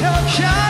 Come shine.